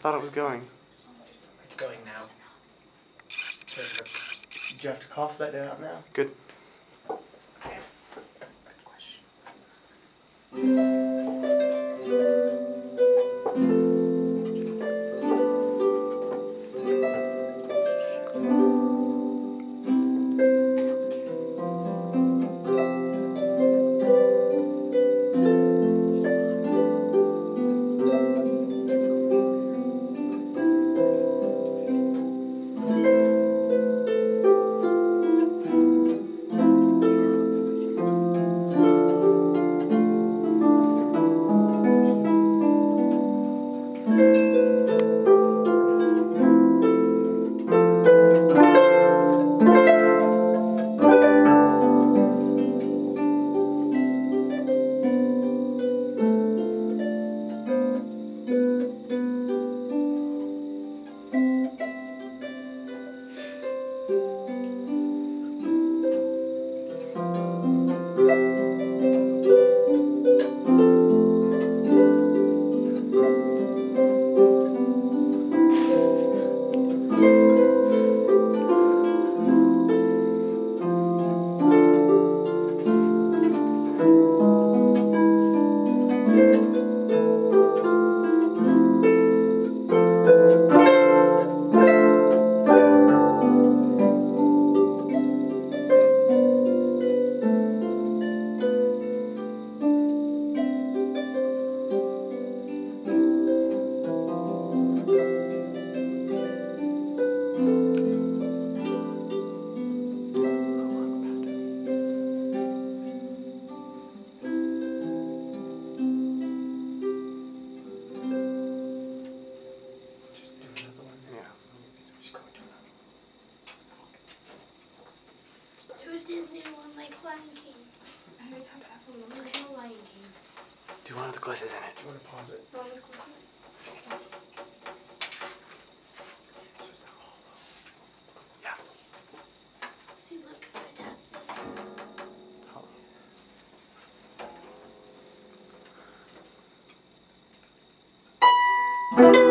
thought it was going. It's going now. So, do you have to cough that out now? Good. Just Do one of the glitches in it. Do you want to pause it? Roller coasters. So is that hollow? Yeah. See, look, if I tap this. Hollow. Thank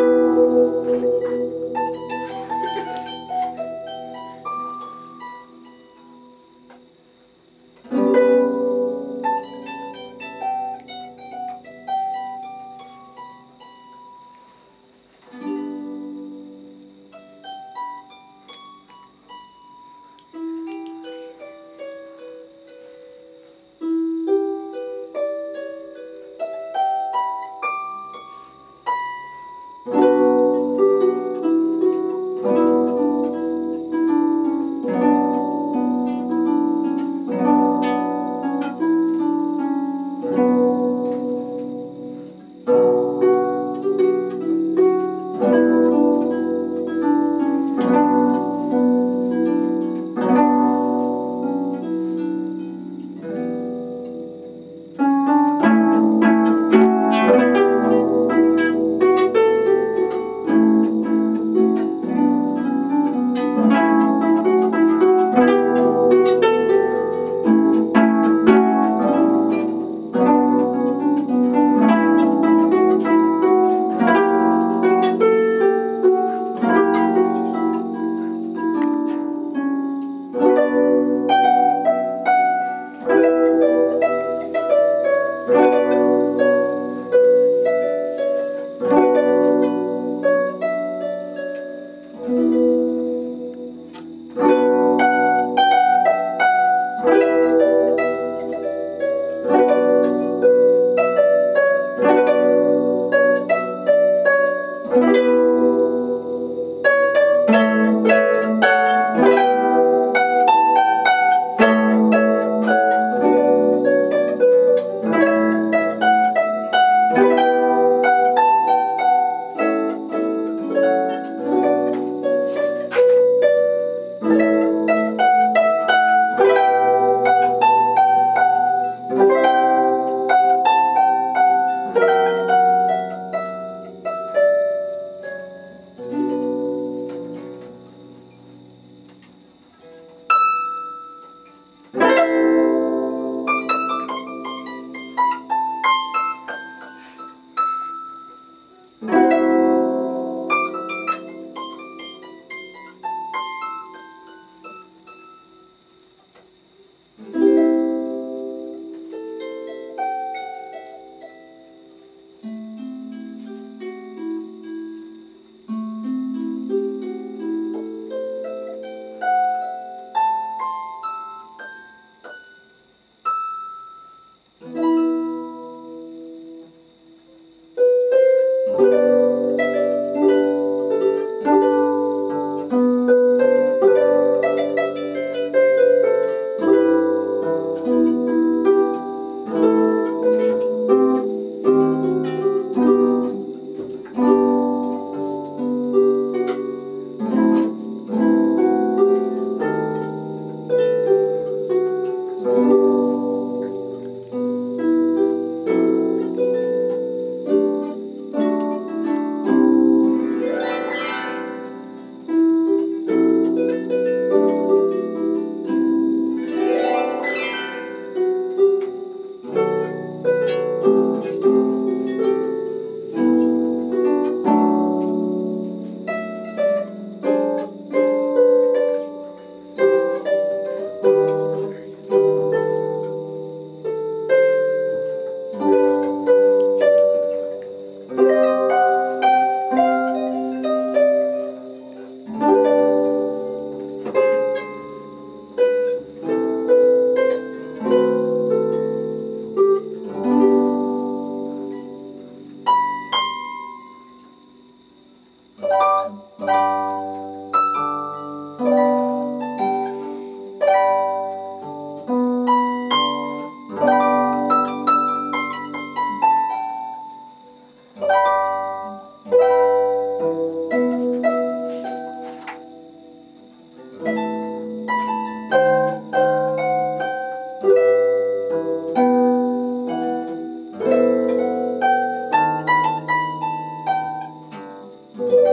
thank mm -hmm. you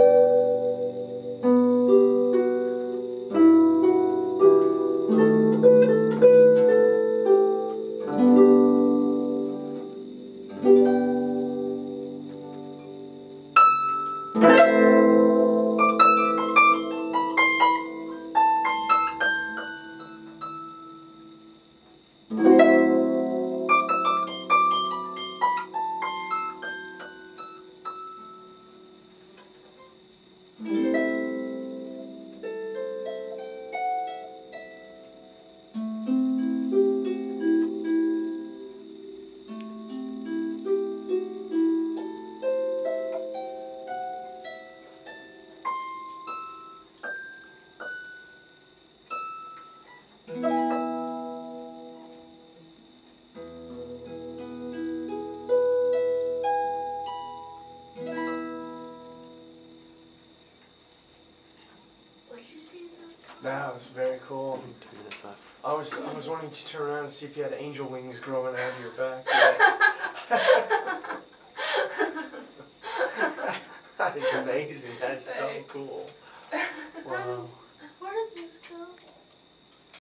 That was very cool. Two minutes left. I was I was wanting to turn around and see if you had angel wings growing out of your back. that is amazing. That's so cool. Wow. Where does this go?